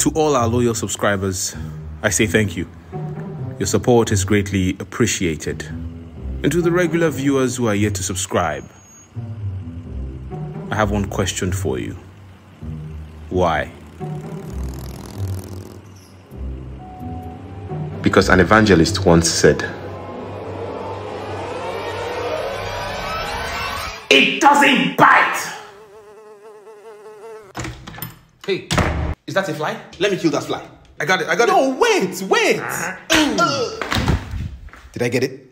To all our loyal subscribers, I say thank you. Your support is greatly appreciated. And to the regular viewers who are yet to subscribe, I have one question for you. Why? Because an evangelist once said, It doesn't bite! Hey, is that a fly? Let me kill that fly. I got it, I got it. No, wait, wait. Uh-huh. Did I get it?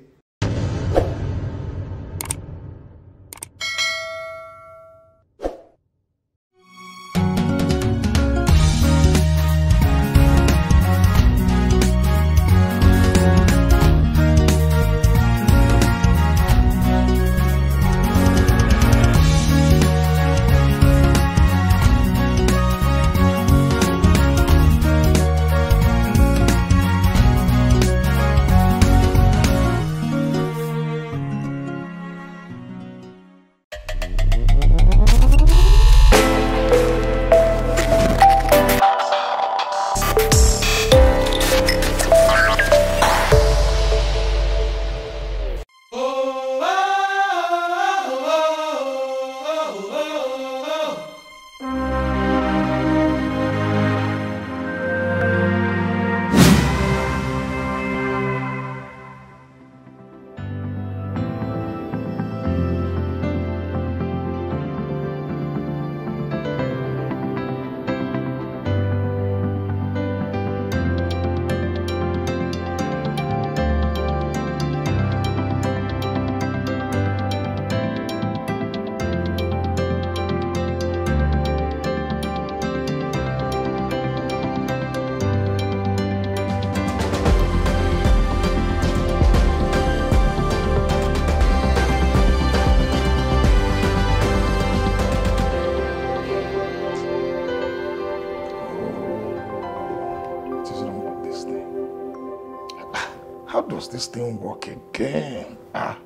How does this thing work again? Ah.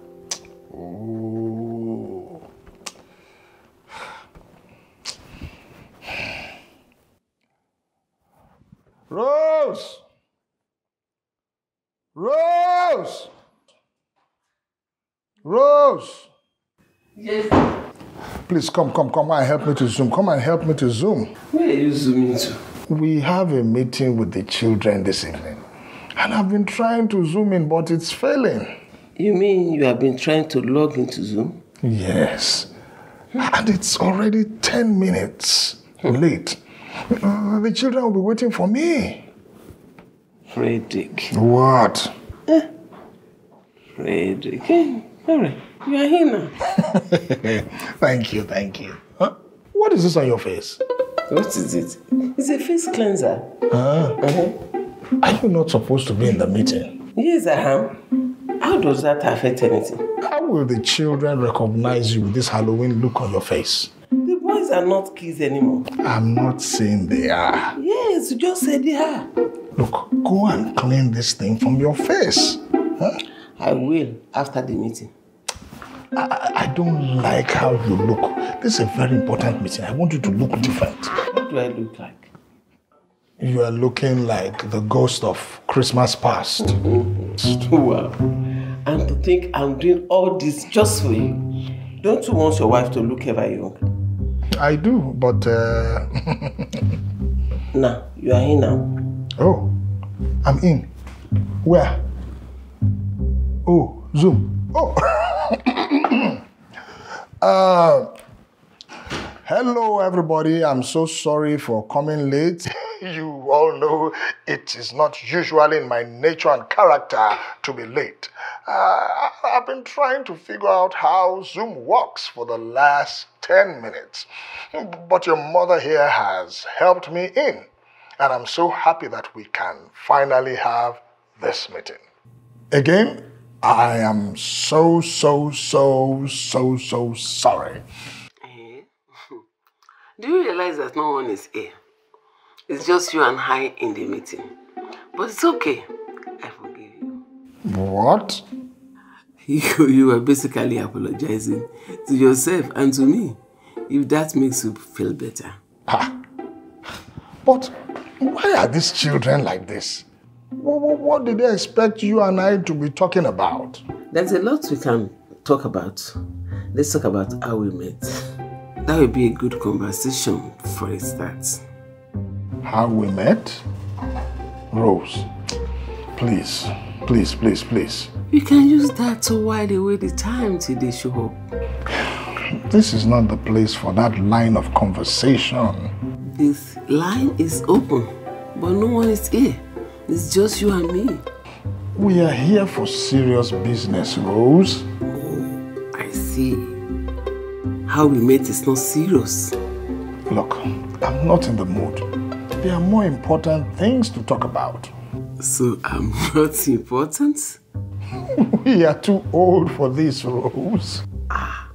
Oh. Rose! Rose! Rose! Yes. Please come, come, come and help me to zoom. Come and help me to zoom. Where are you zooming to? We have a meeting with the children this evening. And I've been trying to zoom in, but it's failing. You mean you have been trying to log into Zoom? Yes. And it's already 10 minutes late. Uh, The children will be waiting for me. Frederick. What? Frederick. Eh, all right. You are here now. thank you, thank you. Huh? What is this on your face? What is it? It's a face cleanser. Huh? Are you not supposed to be in the meeting? Yes, I am. How does that affect anything? How will the children recognize you with this Halloween look on your face? The boys are not kids anymore. I'm not saying they are. Yes, you just said they are. Look, go and clean this thing from your face. Huh? I will after the meeting. I, I don't like how you look. This is a very important meeting. I want you to look different. What do I look like? You are looking like the ghost of Christmas past. wow. And to think I'm doing all this just for you. Don't you want your wife to look ever young? I do, but uh, Now, you are here now. oh, I'm in. Where? Oh, Zoom. Oh. uh, hello, everybody. I'm so sorry for coming late. you all know it is not usually in my nature and character to be late. Uh, I've been trying to figure out how Zoom works for the last 10 minutes. But your mother here has helped me in. And I'm so happy that we can finally have this meeting. Again, I am so, so, so, so, so sorry. Do you realize that no one is here? It's just you and I in the meeting. But it's okay. I forgive you. What? You, you are basically apologizing to yourself and to me. If that makes you feel better. But Why are these children like this? What, what did they expect you and I to be talking about? There's a lot we can talk about. Let's talk about how we met. That would be a good conversation for a start. How we met? Rose, please, please, please, please. We can use that to while away the time till they show up. This is not the place for that line of conversation. This line is open, but no one is here. It's just you and me. We are here for serious business, Rose. Oh, I see. How we met is not serious. Look, I'm not in the mood. There are more important things to talk about. So I'm not important? We are too old for this, Rose. Ah.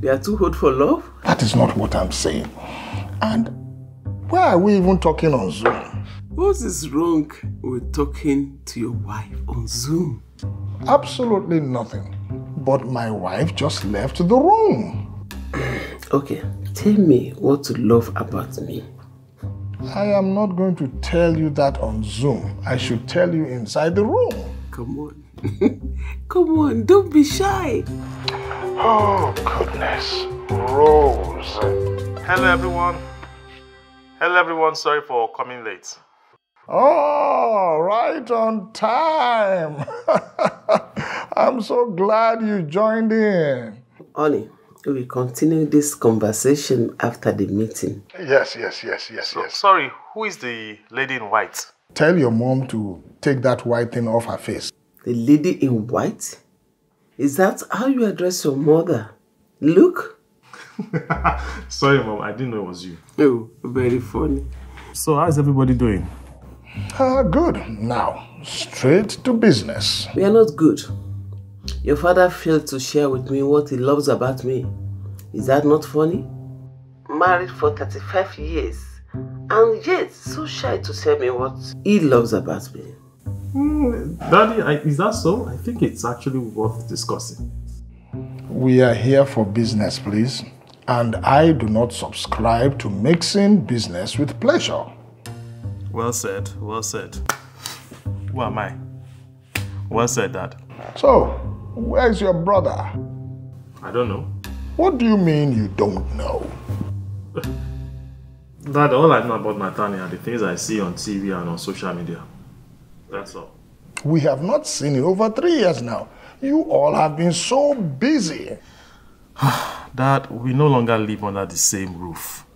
We are too old for love? That is not what I'm saying. And why are we even talking on Zoom? What is wrong with talking to your wife on Zoom? Absolutely nothing. But my wife just left the room. Okay, tell me what you love about me. I am not going to tell you that on Zoom. I should tell you inside the room. Come on. Come on, don't be shy. Oh, goodness. Rose. Hello, everyone. Hello, everyone. Sorry for coming late. Oh, right on time. I'm so glad you joined in. Honey, we continue this conversation after the meeting. Yes, yes, yes, yes, yes. Sorry, who is the lady in white? Tell your mom to take that white thing off her face. The lady in white? Is that how you address your mother? Look. Sorry, mom. I didn't know it was you. Oh, very funny. So, how's everybody doing? Ah, good. Now, straight to business. We are not good. Your father failed to share with me what he loves about me. Is that not funny? Married for 35 years and yet so shy to tell me what he loves about me. Hmm, Daddy, I, is that so? I think it's actually worth discussing. We are here for business, please. And I do not subscribe to mixing business with pleasure. Well said. Well said. Who am I? Well said, Dad. So, where's your brother? I don't know. What do you mean you don't know? Dad, all I know about Nathaniel are the things I see on TV and on social media. That's all. We have not seen you over three years now. You all have been so busy. Dad, we no longer live under the same roof.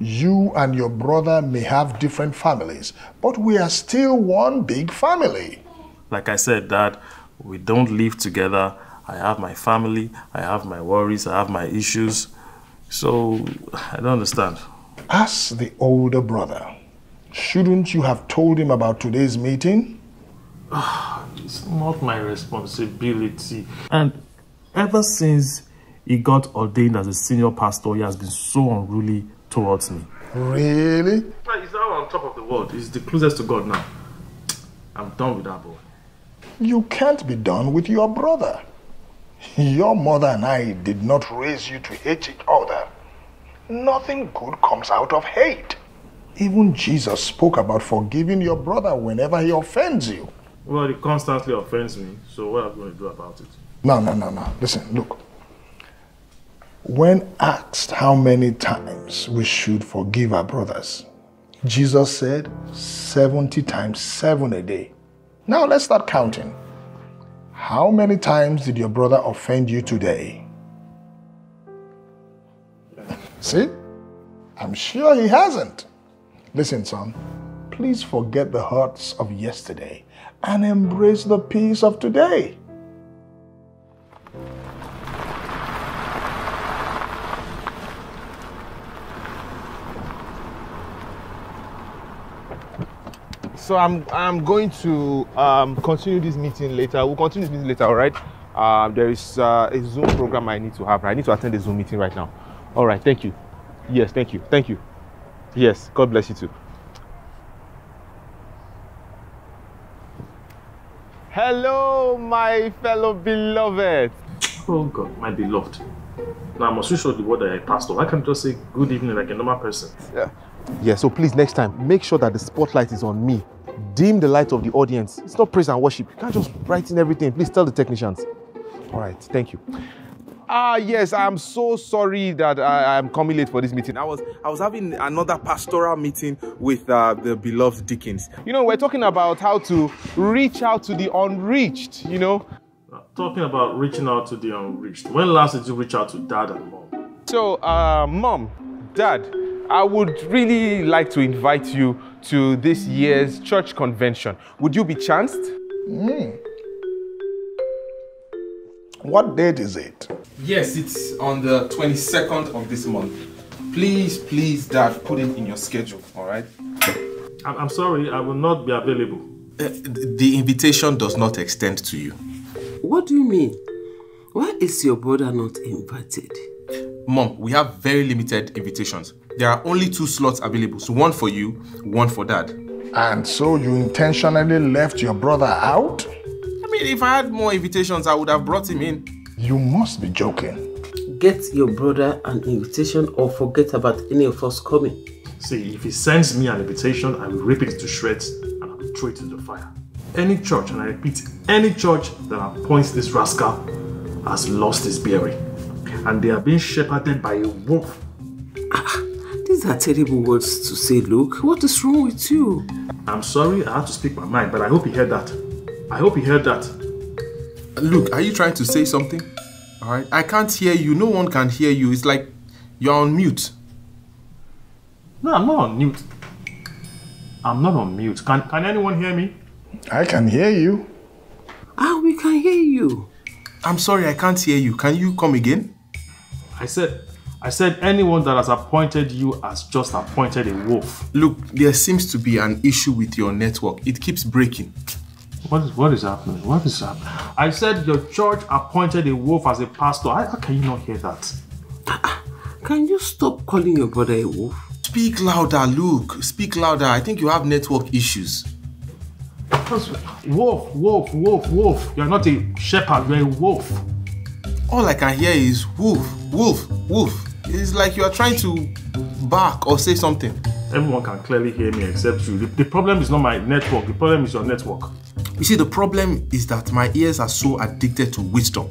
You and your brother may have different families, but we are still one big family. Like I said, Dad, we don't live together. I have my family, I have my worries, I have my issues. So, I don't understand. As the older brother, shouldn't you have told him about today's meeting? It's not my responsibility. And ever since he got ordained as a senior pastor, he has been so unruly towards me. Really? He's now on top of the world. He's the closest to God now. I'm done with that boy. You can't be done with your brother. Your mother and I did not raise you to hate each other. Nothing good comes out of hate. Even Jesus spoke about forgiving your brother whenever he offends you. Well, he constantly offends me, so what am I going to do about it? No, no, no, no. Listen, look. When asked how many times we should forgive our brothers, Jesus said 70 times 7 a day. Now let's start counting. How many times did your brother offend you today? See? I'm sure he hasn't. Listen, son, please forget the hurts of yesterday and embrace the peace of today. So I'm I'm going to um, continue this meeting later. We'll continue this meeting later, all right? Uh, there is uh, a Zoom program I need to have. I need to attend the Zoom meeting right now. All right, thank you. Yes, thank you. Thank you. Yes, God bless you too. Hello, my fellow beloved. Oh God, my beloved. Now I must show the word that I pastor. I can't just say good evening like a normal person? Yeah. Yeah, so please next time make sure that the spotlight is on me. Dim the light of the audience. It's not praise and worship. You can't just write in everything. Please tell the technicians. All right, thank you. Ah, yes, I'm so sorry that I, am coming late for this meeting. I was I was having another pastoral meeting with uh, the beloved deacons. You know, we're talking about how to reach out to the unreached, you know. Talking about reaching out to the unreached. When last did you reach out to dad and mom? So, uh, mom, dad, I would really like to invite you to this year's church convention. Would you be chanced? Mm. What date is it? Yes, it's on the 22nd of this month. Please, please, Dad, put it in your schedule, all right? I'm sorry, I will not be available. Uh, the invitation does not extend to you. What do you mean? Why is your brother not invited? Mom, we have very limited invitations. There are only two slots available, so one for you, one for dad. And so you intentionally left your brother out? I mean, if I had more invitations, I would have brought him in. You must be joking. Get your brother an invitation or forget about any of us coming. See, if he sends me an invitation, I will rip it to shreds and I will throw it into the fire. Any church, and I repeat, any church that appoints this rascal has lost his bearing. And they are being shepherded by a wolf. These are terrible words to say, Luke. What is wrong with you? I'm sorry, I have to speak my mind, but I hope he heard that. I hope he heard that. Look, are you trying to say something? All right. I can't hear you. No one can hear you. It's like you're on mute. No, I'm not on mute. I'm not on mute. Can, can anyone hear me? I can hear you. Ah, we can hear you. I'm sorry, I can't hear you. Can you come again? I said, I said anyone that has appointed you has just appointed a wolf. Look, there seems to be an issue with your network. It keeps breaking. What is what is happening? What is happening? I said your church appointed a wolf as a pastor. How can you not hear that? Ah, can you stop calling your brother a wolf? Speak louder, Luke. Speak louder. I think you have network issues. Wolf, wolf, wolf, wolf. You're not a shepherd, you're a wolf. All I can hear is wolf, wolf, wolf. It's like you are trying to bark or say something. Everyone can clearly hear me except you. The, the problem is not my network, the problem is your network. You see, the problem is that my ears are so addicted to wisdom.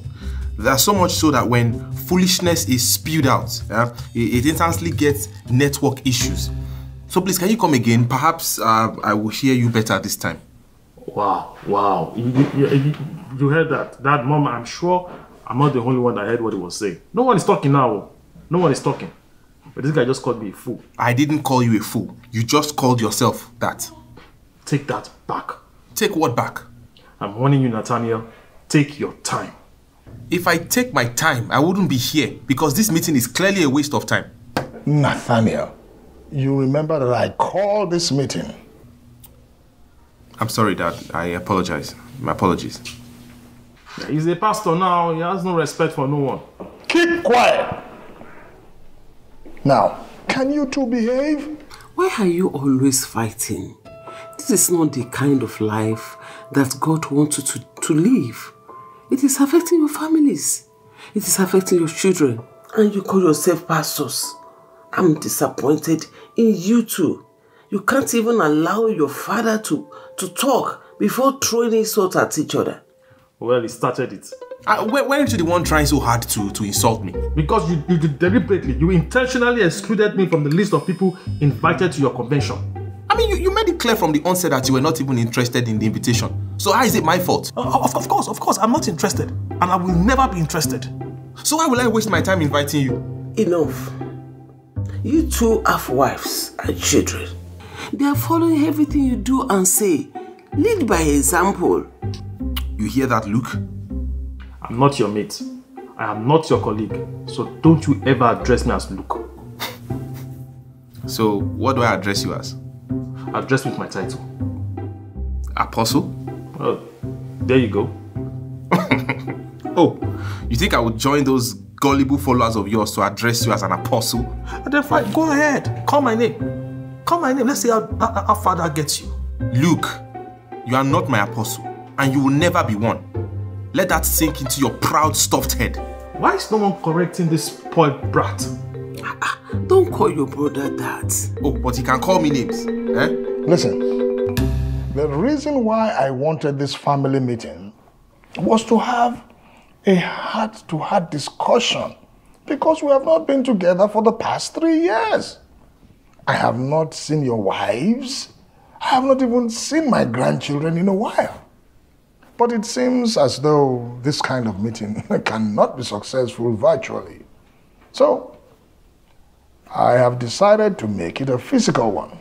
There's so much so that when foolishness is spewed out, yeah, it, it instantly gets network issues. So please, can you come again? Perhaps uh, I will hear you better this time. Wow, wow. You, you, you, you heard that. That moment, I'm sure I'm not the only one that heard what he was saying. No one is talking now. No one is talking. But this guy just called me a fool. I didn't call you a fool. You just called yourself that. Take that back. Take what back? I'm warning you, Nathaniel. Take your time. If I take my time, I wouldn't be here because this meeting is clearly a waste of time. Nathaniel, you remember that I called this meeting. I'm sorry, Dad. I apologize. My apologies. He's a pastor now. He has no respect for no one. Keep quiet. Now, can you two behave? Why are you always fighting? This is not the kind of life that God wants you to, to live. It is affecting your families. It is affecting your children. And you call yourself pastors. I'm disappointed in you two. You can't even allow your father to, to talk before throwing insults at each other. Well, he started it. Weren't you the one trying so hard to, to insult me? Because you, you deliberately, you intentionally excluded me from the list of people invited to your convention. I mean, you, you made it clear from the onset that you were not even interested in the invitation. So how is it my fault? Uh, of, of course, of course, I'm not interested. And I will never be interested. So why will I waste my time inviting you? Enough. You two have wives and children. They are following everything you do and say. Lead by example. You hear that, Luke? I'm not your mate. I am not your colleague. So don't you ever address me as Luke. so what do I address you as? Address me with my title. Apostle? Well, there you go. oh, you think I would join those gullible followers of yours to address you as an apostle? And then fine, go ahead. Call my name. Call my name. Let's see how, how, how far that gets you. Luke, you are not my apostle, and you will never be one. Let that sink into your proud, stuffed head. Why is no one correcting this spoiled brat? Don't call your brother that. Oh, but he can call me names. Eh? Listen, the reason why I wanted this family meeting was to have a heart to heart discussion because we have not been together for the past three years. I have not seen your wives. I have not even seen my grandchildren in a while. But it seems as though this kind of meeting cannot be successful virtually. So, I have decided to make it a physical one.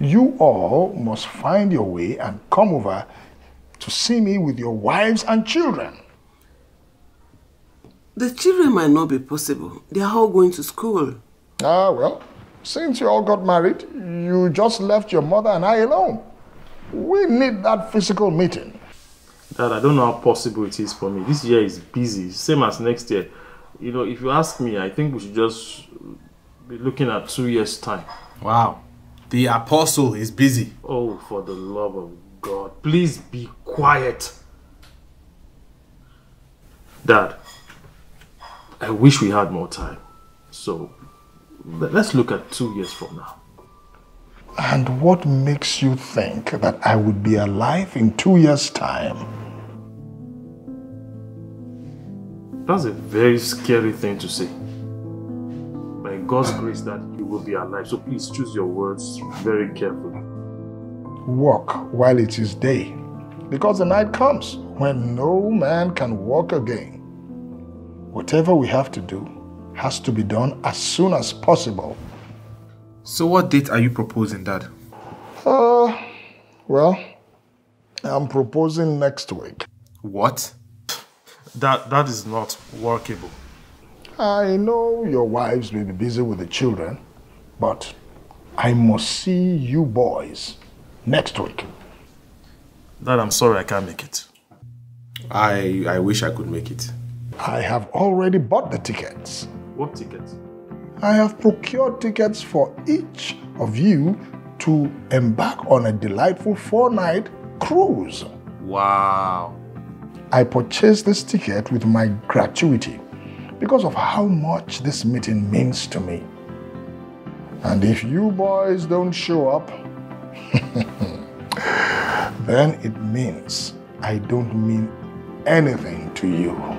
You all must find your way and come over to see me with your wives and children. The children might not be possible. They are all going to school. Ah, well, since you all got married, you just left your mother and I alone. We need that physical meeting. Dad, I don't know how possible it is for me. This year is busy, same as next year. You know, if you ask me, I think we should just be looking at two years' time. Wow. The apostle is busy. Oh, for the love of God, please be quiet. Dad, I wish we had more time. So, let's look at two years from now. And what makes you think that I would be alive in two years' time? That's a very scary thing to say. By God's grace, that you will be alive. So please choose your words very carefully. Walk while it is day, because the night comes when no man can walk again. Whatever we have to do has to be done as soon as possible. So what date are you proposing, Dad? Uh, well, I'm proposing next week. What? That that is not workable. I know your wives may be busy with the children, but I must see you boys next week. Dad, I'm sorry I can't make it. I I wish I could make it. I have already bought the tickets. What tickets? I have procured tickets for each of you to embark on a delightful four night cruise. Wow. I purchased this ticket with my gratuity because of how much this meeting means to me. And if you boys don't show up, then it means I don't mean anything to you.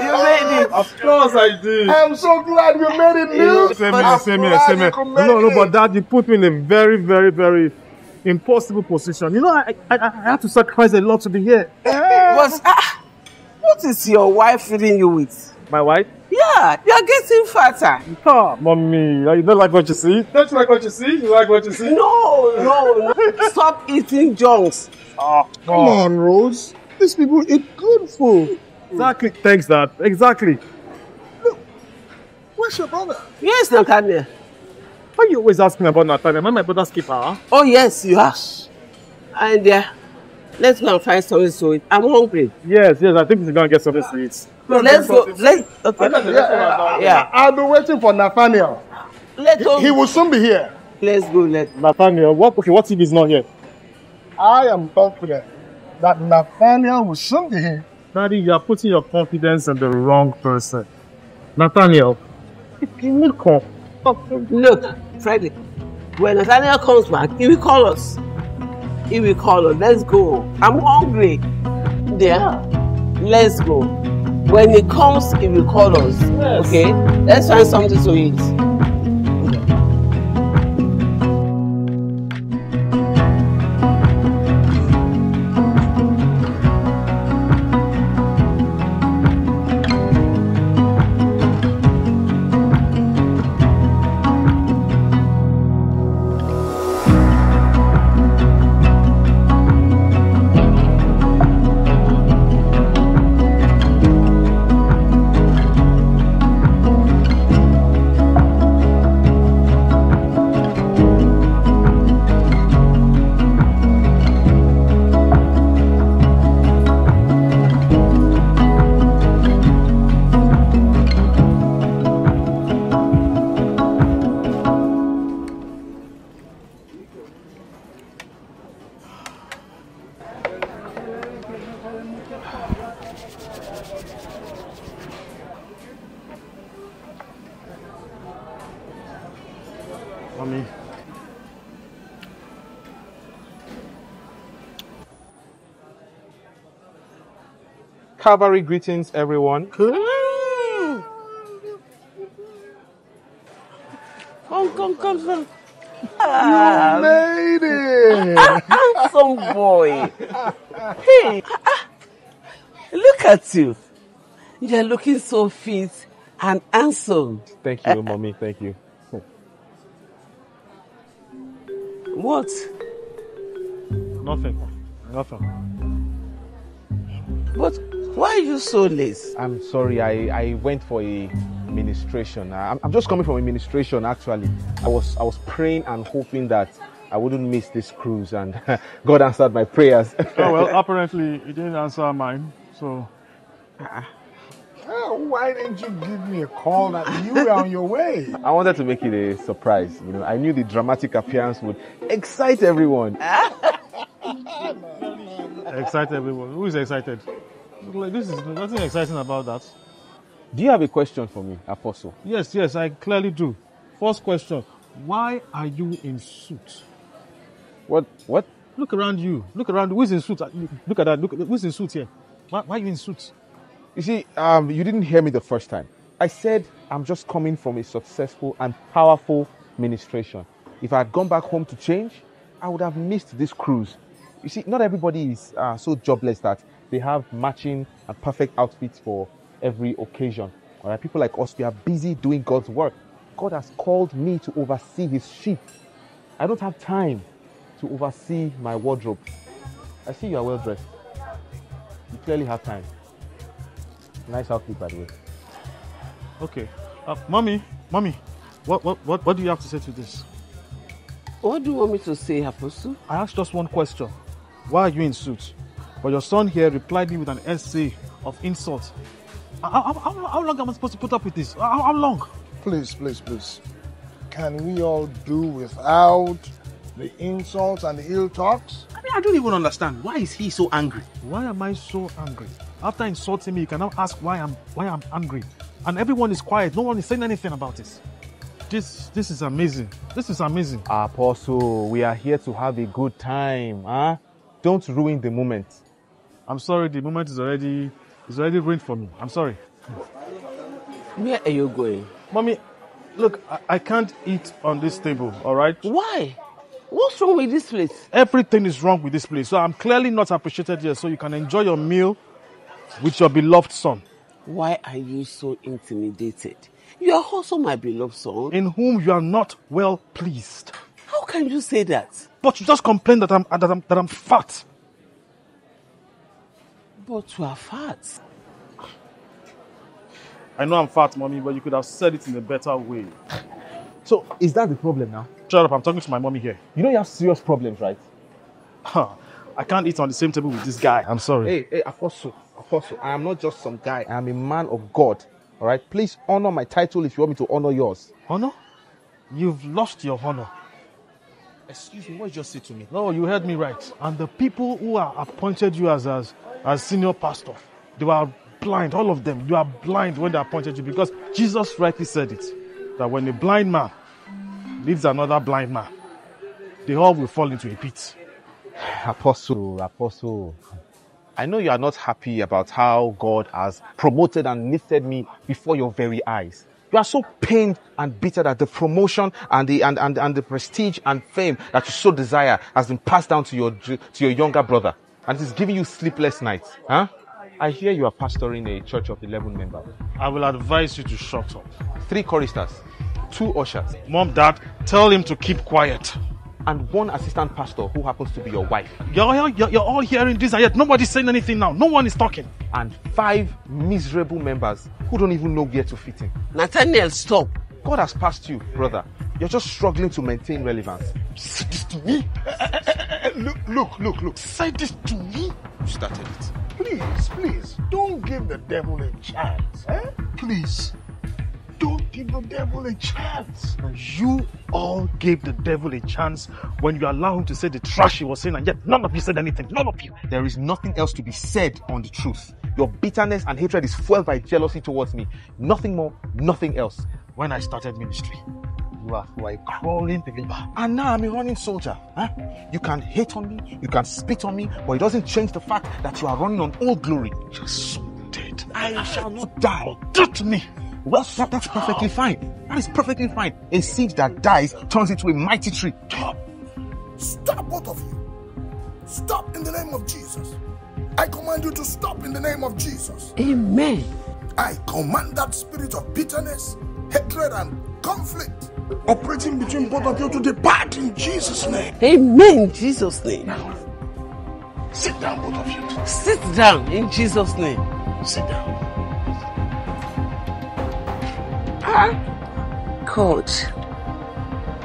You made it. Of course I did. I'm so glad you made it, Neil. Same I'm here, same here, glad same you here. could make No, no, it. but dad, you put me in a very, very, very impossible position. You know, I, I, I had to sacrifice a lot to be here. But, ah, what is your wife feeding you with? My wife? Yeah, you are getting fatter. Ah, mommy, you don't like what you see? Don't you like what you see? You like what you see? No, no, no. Stop eating junks. Ah, Come on, Rose. These people eat good food. Exactly. Thanks, dad. Exactly. Look, Where's your brother? Yes, Nathaniel. Why are you always asking about Nathaniel? Am I my brother's keeper? Oh, yes, you are. And uh, let's go and find something to eat. I'm hungry. Yes, yes. I think we're gonna get something to eat. let's go. Let's. Okay. Yeah, Yeah. I'll be waiting for Nathaniel. Let us. He will soon be here. Let's go. Let Nathaniel, what? Okay, what if he's not here? I am confident that Nathaniel will soon be here. Daddy, you are putting your confidence in the wrong person. Nathaniel, look up. look, Freddy. When Nathaniel comes back, he will call us. He will call us. Let's go. I'm hungry. There. Let's go. When he comes, he will call us. Okay? Let's find something to eat. Calvary greetings, everyone. Come, come, come, come. Ah, Made it! handsome boy. Hey, look at you. You're looking so fit and handsome. Thank you, mommy. Thank you. What? Nothing. Nothing. But why are you so late? I'm sorry. I, I went for a ministration. I'm, I'm just coming from a ministration. Actually, I was I was praying and hoping that I wouldn't miss this cruise, and God answered my prayers. Oh, well, apparently he didn't answer mine, so. Ah. Oh, why didn't you give me a call that you were on your way? I wanted to make it a surprise. You know, I knew the dramatic appearance would excite everyone. Excite everyone. Who is excited? Like, this is nothing exciting about that. Do you have a question for me, Apostle? Yes, yes, I clearly do. First question Why are you in suit? What? What? Look around you. Look around. Who's in suit? Look at that. Look, who's in suit here? Why, why are you in suit? You see, um, you didn't hear me the first time. I said I'm just coming from a successful and powerful ministration. If I had gone back home to change, I would have missed this cruise. You see, not everybody is uh, so jobless that they have matching and perfect outfits for every occasion. All right, people like us, we are busy doing God's work. God has called me to oversee His sheep. I don't have time to oversee my wardrobe. I see you are well dressed. You clearly have time. Nice outfit, by the way. Okay. Uh, mommy, mommy, what, what, what, what do you have to say to this? What do you want me to say, Apostle? I asked just one question. Why are you in suit? But your son here replied me with an essay of insult. How, how, how, how long am I supposed to put up with this? How, how long? Please, please, please. Can we all do without the insults and the ill talks? I mean, I don't even understand. Why is he so angry? Why am I so angry? After insulting me, you can now ask why I'm why I'm angry. And everyone is quiet. No one is saying anything about this. This this is amazing. This is amazing. Apostle, we are here to have a good time. Huh? Don't ruin the moment. I'm sorry, the moment is already is already ruined for me. I'm sorry. Where are you going? Mommy, look, I, I can't eat on this table, all right? Why? What's wrong with this place? Everything is wrong with this place. So I'm clearly not appreciated here. So you can enjoy your meal with your beloved son, Why are you so intimidated? You are also my beloved son. in whom you are not well pleased. How can you say that? But you just complain that I'm that I'm that I'm fat. But you are fat. I know I'm fat, mommy, but you could have said it in a better way. So, is that the problem now? Shut up, I'm talking to my mommy here. You know you have serious problems, right? Huh. I can't eat on the same table with this guy. I'm sorry. Hey, hey, Apostle, Apostle, I am not just some guy. I am a man of God. All right? Please honor my title if you want me to honor yours. Honor? You've lost your honor. Excuse me, what did you just say to me? No, you heard me right. And the people who are appointed you as, as, as senior pastor, they were blind, all of them. You are blind when they appointed you because Jesus rightly said it that when a blind man leads another blind man, they all will fall into a pit. Apostle, Apostle, I know you are not happy about how God has promoted and lifted me before your very eyes. You are so pained and bitter that the promotion and the and, and, and the prestige and fame that you so desire has been passed down to your to your younger brother, and it is giving you sleepless nights. Huh? I hear you are pastoring a church of 11 members, I will advise you to shut up. three choristers, two ushers, Mom, Dad, tell him to keep quiet. And one assistant pastor who happens to be your wife, You're, all- you're, you're all hearing this and yet nobody's saying anything now. No one is talking. and five miserable members who don't even know where to fit in. Nathaniel, stop. God has passed you, brother. You're just struggling to maintain relevance. Say this to me. Eh, eh, eh, Look, look, look, look. Say this to me. You started it. Please, please, don't give the devil a chance. Eh? Please. Don't give the devil a chance. You all gave the devil a chance when you allowed him to say the trash he was saying, and yet none of you said anything. None of you. There is nothing else to be said on the truth. Your bitterness and hatred is fueled by jealousy towards me. Nothing more, nothing else. When I started ministry, you are, you are a crawling believer. And now I'm a running soldier. Huh? You can hate on me, you can spit on me, but it doesn't change the fact that you are running on old glory. You're so dead. I shall not die. To me. Well, that, that's perfectly fine. That is perfectly fine. A seed that dies turns into a mighty tree. Stop. Stop, both of you. Stop in the name of Jesus. I command you to stop in the name of Jesus. Amen. I command that spirit of bitterness, hatred, and conflict operating between both of you to depart in Jesus' name. Amen. Jesus' name. Sit down, both of you. Sit down in Jesus' name. Sit down. God.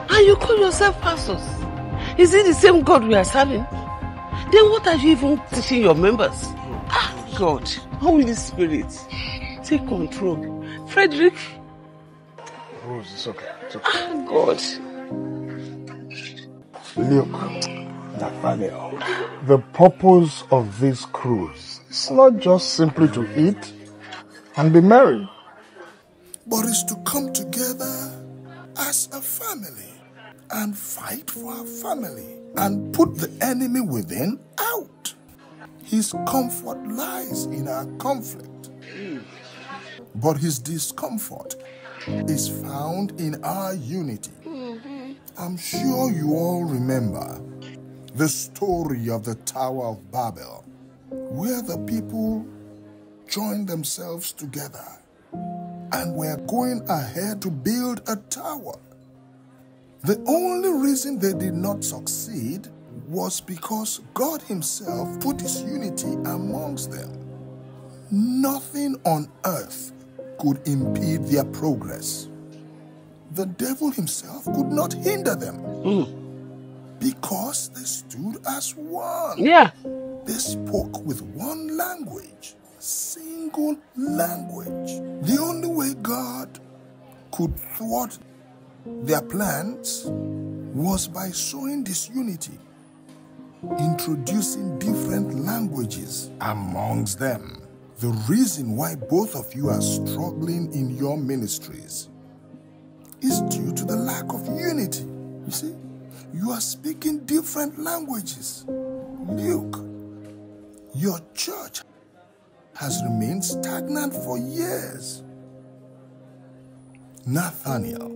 And you call yourself pastors? Is it the same God we are serving? Then what are you even teaching your members? Ah, God. Holy Spirit. Take control. Frederick. Rose, it's okay. It's okay. Ah, God. Look, Nathaniel, the purpose of this cruise is not just simply to eat and be merry, but is to come together as a family and fight for our family and put the enemy within out. His comfort lies in our conflict, but his discomfort is found in our unity. I'm sure you all remember the story of the Tower of Babel, where the people joined themselves together and were going ahead to build a tower. The only reason they did not succeed was because God Himself put His unity amongst them. Nothing on earth could impede their progress. The devil himself could not hinder them hmm. because they stood as one. Yeah. They spoke with one language, single language. The only way God could thwart their plans was by sowing disunity, introducing different languages amongst them. The reason why both of you are struggling in your ministries is due to the lack of unity. You see, you are speaking different languages. Luke, your church has remained stagnant for years. Nathaniel,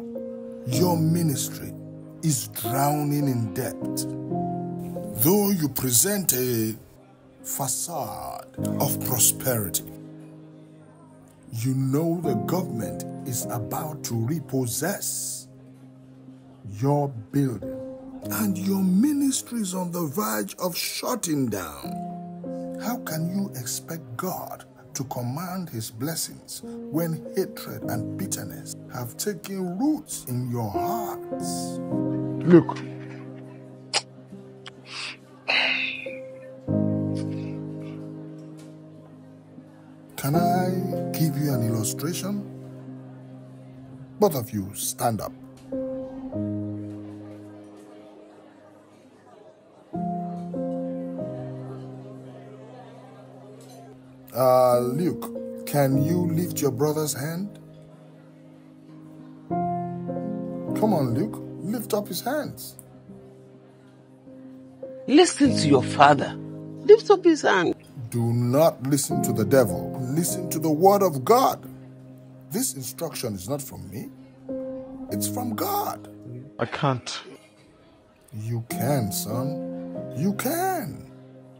your ministry is drowning in debt. Though you present a facade of prosperity, you know the government is about to repossess your building and your ministry is on the verge of shutting down. How can you expect God to command his blessings when hatred and bitterness have taken roots in your hearts? Look, can I give you an illustration? Both of you stand up. Uh, Luke, can you lift your brother's hand? Come on, Luke, lift up his hands. Listen to your father. Lift up his hand. Do not listen to the devil. Listen to the word of God. This instruction is not from me, it's from God. I can't. You can, son. You can.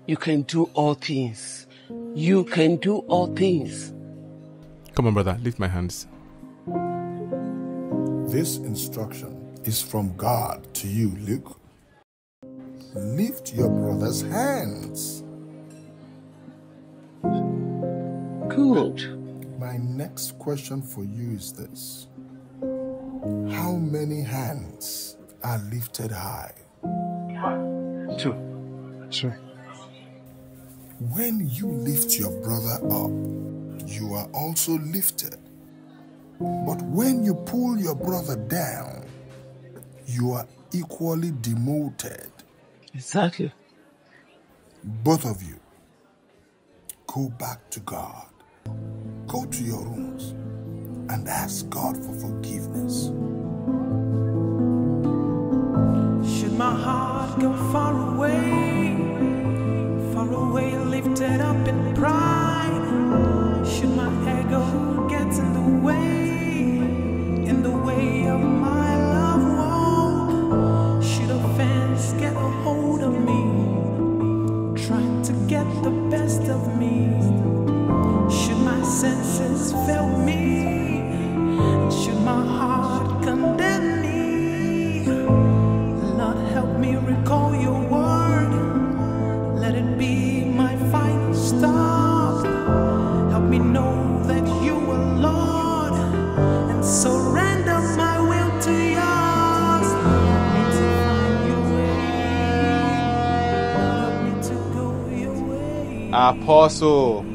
You can do all things. You can do all things. Come on, brother, lift my hands. This instruction is from God to you, Luke. Lift your brother's hands. Good. My next question for you is this How many hands are lifted high? Two. Two. When you lift your brother up, you are also lifted. But when you pull your brother down, you are equally demoted. Exactly. Both of you, go back to God. Go to your rooms and ask God for forgiveness. Of me? Should my senses fail me? Apostle.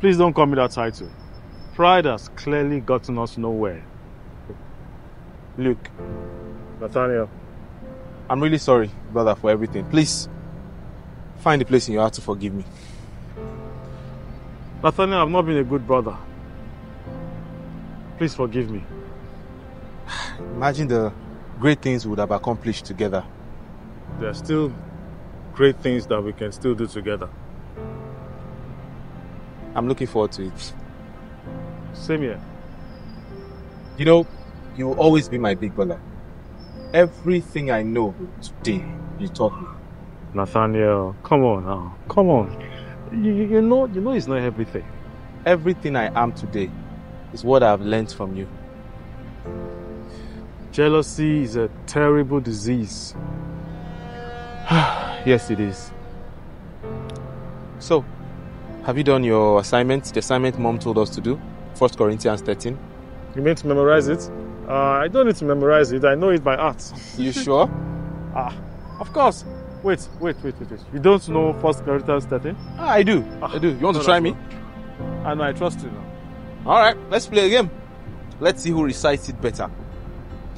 Please don't call me that title. Pride has clearly gotten us nowhere. Luke, Nathaniel, I'm really sorry, brother, for everything. Please, find a place in your heart to forgive me. Nathaniel, I've not been a good brother. Please forgive me. Imagine the great things we would have accomplished together. There are still great things that we can still do together. I'm looking forward to it. Same here. You know, you will always be my big brother. Everything I know today, you taught me. Nathaniel, come on now. Come on. You, you you know you know it's not everything. Everything I am today is what I've learned from you. Jealousy is a terrible disease. yes, it is. So, have you done your assignment? The assignment mom told us to do? 1 Corinthians 13. You mean to memorize it? Uh, I don't need to memorize it. I know it by heart. You sure? Ah, of course. Wait, wait, wait, wait, wait. You don't know First Corinthians 13? Ah, I do. I do. You want no, to try that's me? I know. I trust you now. All right, let's play a game. Let's see who recites it better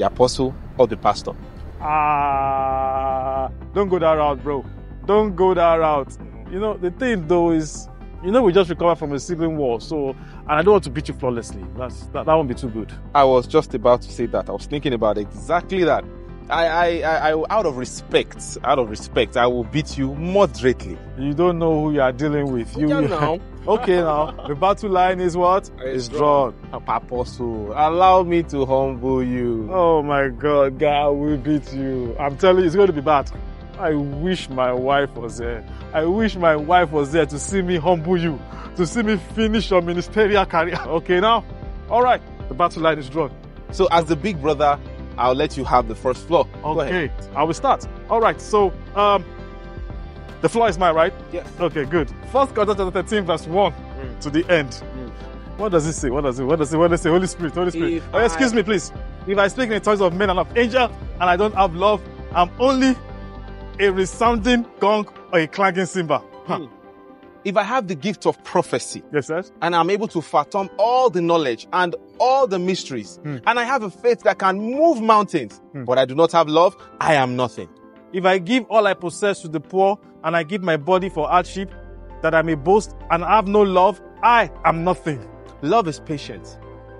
the apostle or the pastor. Ah, don't go that route, bro. Don't go that route. You know, the thing though is, you know, we just recovered from a sibling war, so, and I don't want to beat you flawlessly. That's that, that won't be too good. I was just about to say that. I was thinking about exactly that. I, I, I, out of respect, out of respect, I will beat you moderately. You don't know who you are dealing with. You, you- now. Okay, now the battle line is what? It's It's drawn. Apostle, allow me to humble you. Oh my God, God will beat you. I'm telling you, it's going to be bad. I wish my wife was there. I wish my wife was there to see me humble you, to see me finish your ministerial career. Okay, now, all right, the battle line is drawn. So, as the big brother, I'll let you have the first floor. Go ahead. Okay, I will start. All right, so um, the floor is mine, right? Yes. Okay, good. First Corinthians chapter 13, verse 1 mm. to the end. Mm. What does it say? What does it? What does it? What does it say? Holy Spirit, Holy Spirit. If Oh, excuse I- me, please. If I speak in the tongues of men and of angels, and I don't have love, I'm only a resounding gong or a clanging cymbal. Huh. Hmm. If I have the gift of prophecy, Yes, sir. and I'm able to fathom all the knowledge and all the mysteries, hmm. and I have a faith that can move mountains, hmm. but I do not have love, I am nothing. If I give all I possess to the poor and I give my body for hardship, that I may boast and have no love, I am nothing. Love is patient.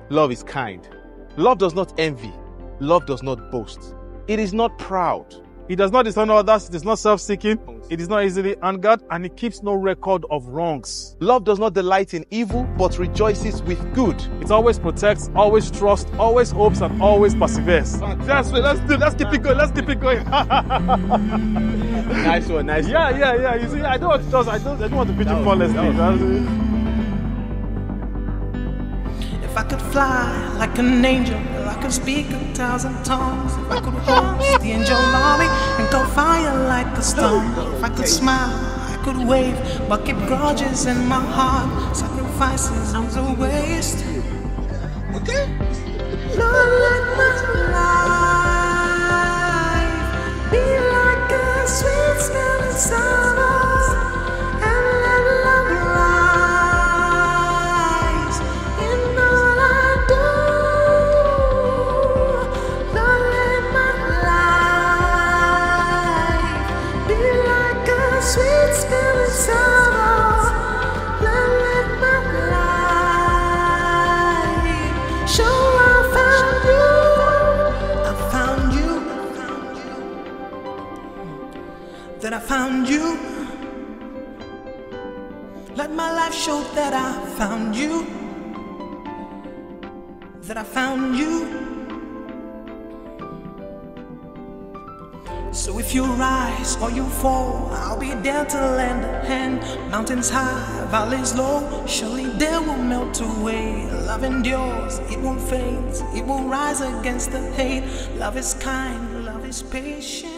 Love is kind. Love does not envy. Love does not boast. It is not proud. It does not dishonor others, it is not self seeking, it is not easily angered, and it keeps no record of wrongs. Love does not delight in evil, but rejoices with good. It always protects, always trusts, always hopes, and always perseveres. That's it. Let's do. Let's keep it going. Let's keep it going. nice one. Nice. Yeah, yeah, yeah. You see, I don't want to just, I don't, I don't want to beat you flawlessly. If I could fly like an angel, if I could speak a thousand tongues, if I could horse the angel army and go fire like a stone, if I could smile, I could wave, but keep grudges in my heart, sacrifices is a waste. Okay. Lord, let my life High, valleys low, surely they will melt away. Love endures, it won't fade, it will rise against the hate. Love is kind, love is patient.